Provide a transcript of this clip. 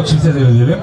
bakalım çifte de ödeyelim.